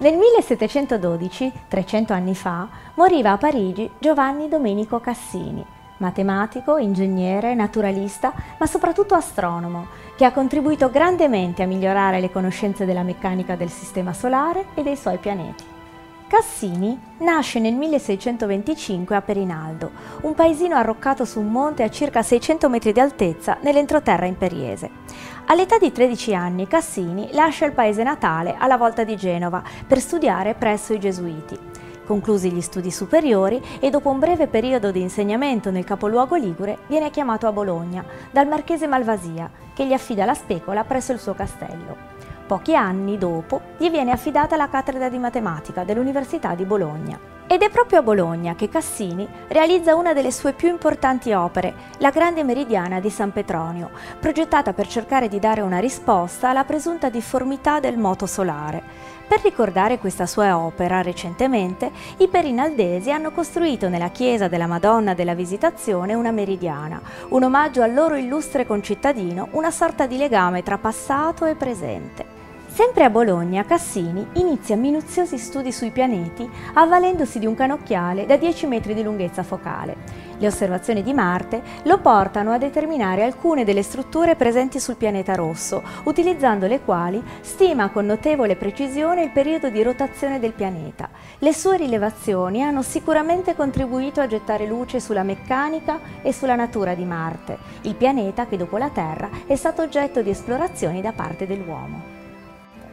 Nel 1712, 300 anni fa, moriva a Parigi Giovanni Domenico Cassini, matematico, ingegnere, naturalista, ma soprattutto astronomo, che ha contribuito grandemente a migliorare le conoscenze della meccanica del Sistema Solare e dei suoi pianeti. Cassini nasce nel 1625 a Perinaldo, un paesino arroccato su un monte a circa 600 metri di altezza nell'entroterra imperiese. All'età di 13 anni Cassini lascia il paese natale alla volta di Genova per studiare presso i Gesuiti. Conclusi gli studi superiori e dopo un breve periodo di insegnamento nel capoluogo ligure viene chiamato a Bologna dal marchese Malvasia che gli affida la specola presso il suo castello. Pochi anni dopo gli viene affidata la cattedra di matematica dell'Università di Bologna. Ed è proprio a Bologna che Cassini realizza una delle sue più importanti opere, la Grande Meridiana di San Petronio, progettata per cercare di dare una risposta alla presunta difformità del moto solare. Per ricordare questa sua opera, recentemente, i perinaldesi hanno costruito nella chiesa della Madonna della Visitazione una meridiana, un omaggio al loro illustre concittadino, una sorta di legame tra passato e presente. Sempre a Bologna, Cassini inizia minuziosi studi sui pianeti avvalendosi di un canocchiale da 10 metri di lunghezza focale. Le osservazioni di Marte lo portano a determinare alcune delle strutture presenti sul pianeta rosso, utilizzando le quali stima con notevole precisione il periodo di rotazione del pianeta. Le sue rilevazioni hanno sicuramente contribuito a gettare luce sulla meccanica e sulla natura di Marte, il pianeta che dopo la Terra è stato oggetto di esplorazioni da parte dell'uomo.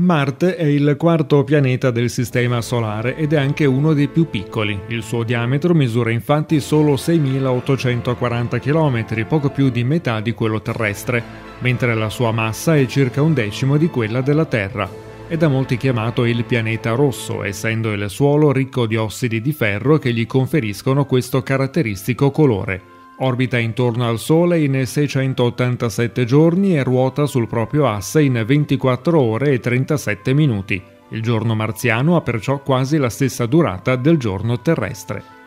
Marte è il quarto pianeta del Sistema Solare ed è anche uno dei più piccoli. Il suo diametro misura infatti solo 6.840 km, poco più di metà di quello terrestre, mentre la sua massa è circa un decimo di quella della Terra. È da molti chiamato il pianeta rosso, essendo il suolo ricco di ossidi di ferro che gli conferiscono questo caratteristico colore. Orbita intorno al Sole in 687 giorni e ruota sul proprio asse in 24 ore e 37 minuti. Il giorno marziano ha perciò quasi la stessa durata del giorno terrestre.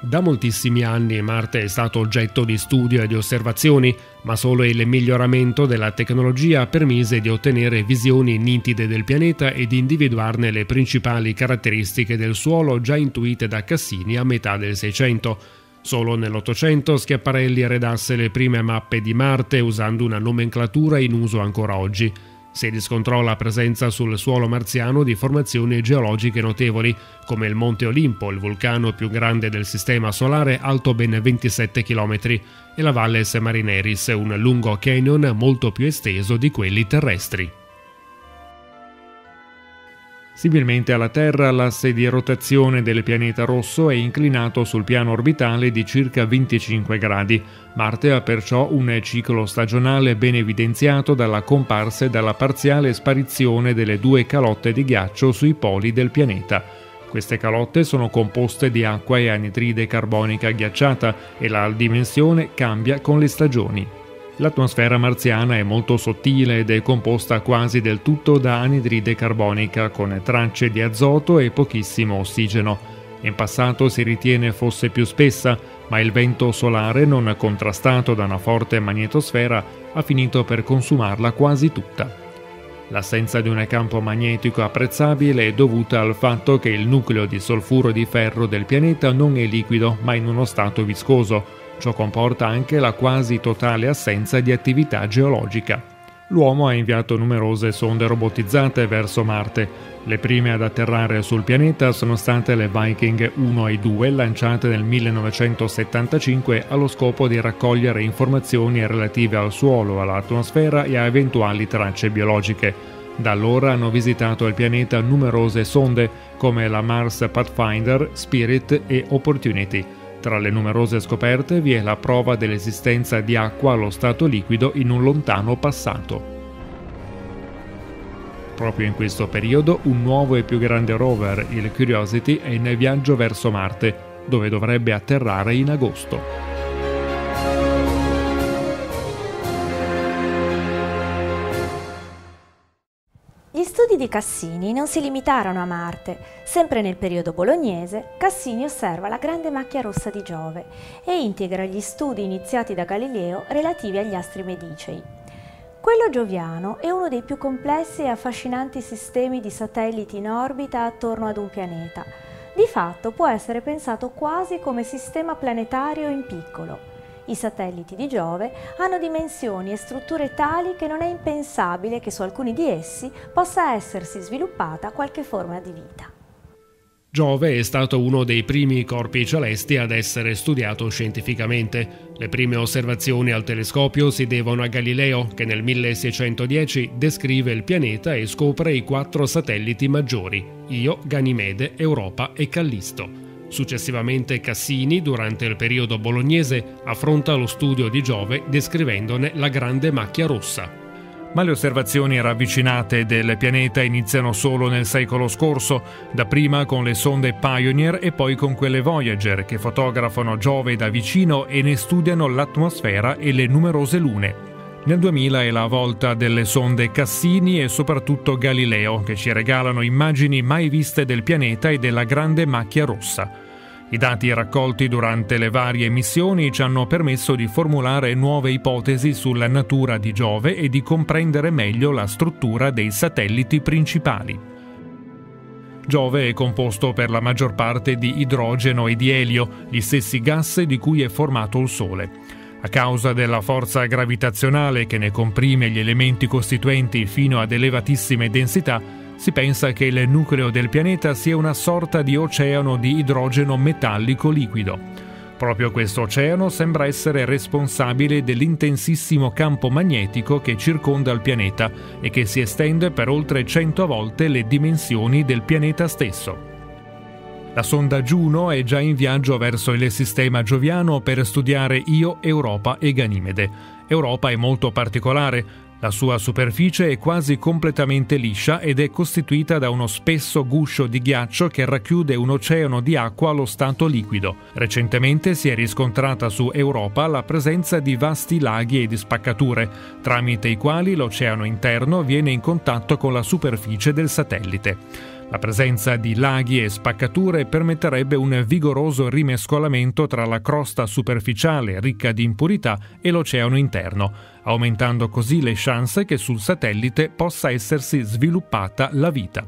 Da moltissimi anni Marte è stato oggetto di studio e di osservazioni, ma solo il miglioramento della tecnologia permise di ottenere visioni nitide del pianeta e di individuarne le principali caratteristiche del suolo già intuite da Cassini a metà del Seicento. Solo nell'Ottocento Schiaparelli redasse le prime mappe di Marte usando una nomenclatura in uso ancora oggi. Si riscontrò la presenza sul suolo marziano di formazioni geologiche notevoli, come il Monte Olimpo, il vulcano più grande del sistema solare, alto ben 27 km, e la Valles Marineris, un lungo canyon molto più esteso di quelli terrestri. Similmente alla Terra, l'asse di rotazione del pianeta rosso è inclinato sul piano orbitale di circa 25 gradi. Marte ha perciò un ciclo stagionale ben evidenziato dalla comparsa e dalla parziale sparizione delle due calotte di ghiaccio sui poli del pianeta. Queste calotte sono composte di acqua e anidride carbonica ghiacciata e la dimensione cambia con le stagioni. L'atmosfera marziana è molto sottile ed è composta quasi del tutto da anidride carbonica con tracce di azoto e pochissimo ossigeno. In passato si ritiene fosse più spessa, ma il vento solare, non contrastato da una forte magnetosfera, ha finito per consumarla quasi tutta. L'assenza di un campo magnetico apprezzabile è dovuta al fatto che il nucleo di solfuro di ferro del pianeta non è liquido, ma in uno stato viscoso, Ciò comporta anche la quasi totale assenza di attività geologica. L'uomo ha inviato numerose sonde robotizzate verso Marte. Le prime ad atterrare sul pianeta sono state le Viking 1 e 2 lanciate nel 1975 allo scopo di raccogliere informazioni relative al suolo, all'atmosfera e a eventuali tracce biologiche. Da allora hanno visitato il pianeta numerose sonde come la Mars Pathfinder, Spirit e Opportunity. Tra le numerose scoperte vi è la prova dell'esistenza di acqua allo stato liquido in un lontano passato. Proprio in questo periodo un nuovo e più grande rover, il Curiosity, è in viaggio verso Marte, dove dovrebbe atterrare in agosto. Di Cassini non si limitarono a Marte. Sempre nel periodo bolognese, Cassini osserva la grande macchia rossa di Giove e integra gli studi iniziati da Galileo relativi agli astri medicei. Quello gioviano è uno dei più complessi e affascinanti sistemi di satelliti in orbita attorno ad un pianeta. Di fatto può essere pensato quasi come sistema planetario in piccolo. I satelliti di Giove hanno dimensioni e strutture tali che non è impensabile che su alcuni di essi possa essersi sviluppata qualche forma di vita. Giove è stato uno dei primi corpi celesti ad essere studiato scientificamente. Le prime osservazioni al telescopio si devono a Galileo, che nel 1610 descrive il pianeta e scopre i quattro satelliti maggiori, Io, Ganimede, Europa e Callisto. Successivamente Cassini, durante il periodo bolognese, affronta lo studio di Giove descrivendone la grande macchia rossa. Ma le osservazioni ravvicinate del pianeta iniziano solo nel secolo scorso, dapprima con le sonde Pioneer e poi con quelle Voyager che fotografano Giove da vicino e ne studiano l'atmosfera e le numerose lune. Nel 2000 è la volta delle sonde Cassini e soprattutto Galileo, che ci regalano immagini mai viste del pianeta e della grande macchia rossa. I dati raccolti durante le varie missioni ci hanno permesso di formulare nuove ipotesi sulla natura di Giove e di comprendere meglio la struttura dei satelliti principali. Giove è composto per la maggior parte di idrogeno e di elio, gli stessi gas di cui è formato il Sole. A causa della forza gravitazionale che ne comprime gli elementi costituenti fino ad elevatissime densità, si pensa che il nucleo del pianeta sia una sorta di oceano di idrogeno metallico liquido. Proprio questo oceano sembra essere responsabile dell'intensissimo campo magnetico che circonda il pianeta e che si estende per oltre 100 volte le dimensioni del pianeta stesso. La sonda Juno è già in viaggio verso il sistema gioviano per studiare Io, Europa e Ganimede. Europa è molto particolare. La sua superficie è quasi completamente liscia ed è costituita da uno spesso guscio di ghiaccio che racchiude un oceano di acqua allo stato liquido. Recentemente si è riscontrata su Europa la presenza di vasti laghi e di spaccature, tramite i quali l'oceano interno viene in contatto con la superficie del satellite. La presenza di laghi e spaccature permetterebbe un vigoroso rimescolamento tra la crosta superficiale ricca di impurità e l'oceano interno, aumentando così le chance che sul satellite possa essersi sviluppata la vita.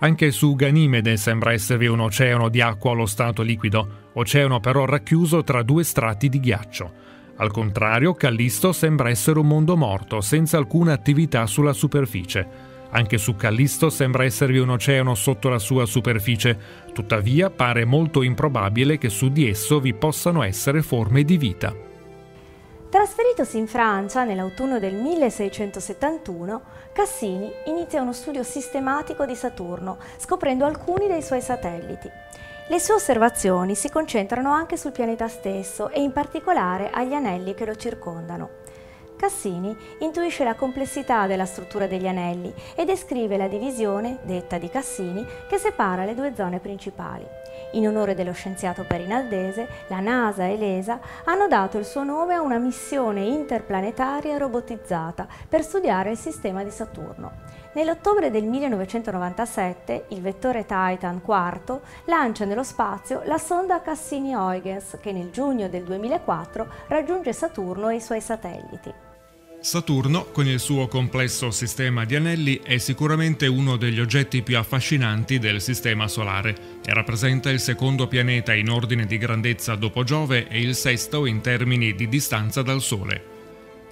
Anche su Ganimede sembra esservi un oceano di acqua allo stato liquido, oceano però racchiuso tra due strati di ghiaccio. Al contrario, Callisto sembra essere un mondo morto, senza alcuna attività sulla superficie. Anche su Callisto sembra esservi un oceano sotto la sua superficie, tuttavia pare molto improbabile che su di esso vi possano essere forme di vita. Trasferitosi in Francia nell'autunno del 1671, Cassini inizia uno studio sistematico di Saturno, scoprendo alcuni dei suoi satelliti. Le sue osservazioni si concentrano anche sul pianeta stesso e in particolare agli anelli che lo circondano. Cassini intuisce la complessità della struttura degli anelli e descrive la divisione, detta di Cassini, che separa le due zone principali. In onore dello scienziato perinaldese, la NASA e l'ESA hanno dato il suo nome a una missione interplanetaria robotizzata per studiare il sistema di Saturno. Nell'ottobre del 1997 il vettore Titan IV lancia nello spazio la sonda Cassini-Huygens che nel giugno del 2004 raggiunge Saturno e i suoi satelliti. Saturno, con il suo complesso sistema di anelli, è sicuramente uno degli oggetti più affascinanti del Sistema Solare e rappresenta il secondo pianeta in ordine di grandezza dopo Giove e il sesto in termini di distanza dal Sole.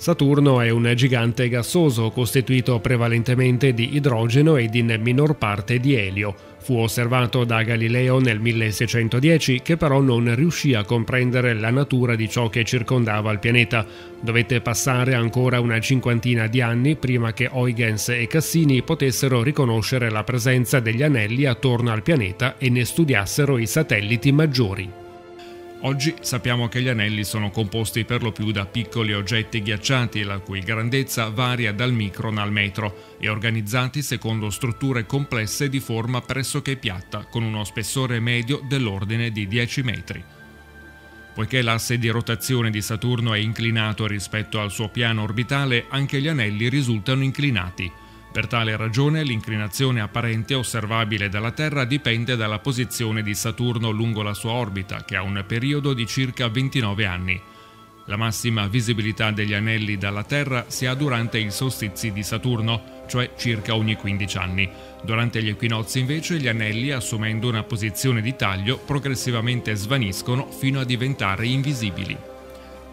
Saturno è un gigante gassoso costituito prevalentemente di idrogeno ed in minor parte di elio. Fu osservato da Galileo nel 1610 che però non riuscì a comprendere la natura di ciò che circondava il pianeta. Dovette passare ancora una cinquantina di anni prima che Huygens e Cassini potessero riconoscere la presenza degli anelli attorno al pianeta e ne studiassero i satelliti maggiori. Oggi sappiamo che gli anelli sono composti per lo più da piccoli oggetti ghiacciati la cui grandezza varia dal micron al metro e organizzati secondo strutture complesse di forma pressoché piatta con uno spessore medio dell'ordine di 10 metri. Poiché l'asse di rotazione di Saturno è inclinato rispetto al suo piano orbitale, anche gli anelli risultano inclinati per tale ragione l'inclinazione apparente osservabile dalla Terra dipende dalla posizione di Saturno lungo la sua orbita, che ha un periodo di circa 29 anni. La massima visibilità degli anelli dalla Terra si ha durante i solstizi di Saturno, cioè circa ogni 15 anni. Durante gli equinozi invece gli anelli, assumendo una posizione di taglio, progressivamente svaniscono fino a diventare invisibili.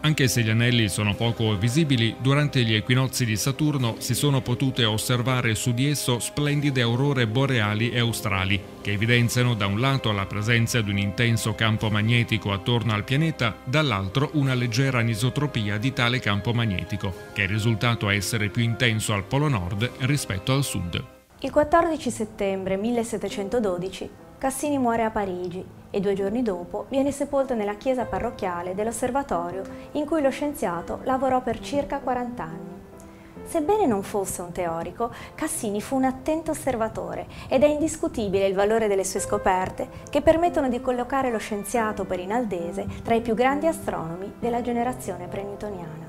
Anche se gli anelli sono poco visibili, durante gli equinozi di Saturno si sono potute osservare su di esso splendide aurore boreali e australi, che evidenziano da un lato la presenza di un intenso campo magnetico attorno al pianeta, dall'altro una leggera anisotropia di tale campo magnetico, che è risultato essere più intenso al polo nord rispetto al sud. Il 14 settembre 1712 Cassini muore a Parigi e due giorni dopo viene sepolto nella chiesa parrocchiale dell'osservatorio in cui lo scienziato lavorò per circa 40 anni. Sebbene non fosse un teorico, Cassini fu un attento osservatore ed è indiscutibile il valore delle sue scoperte che permettono di collocare lo scienziato perinaldese tra i più grandi astronomi della generazione prenitoniana.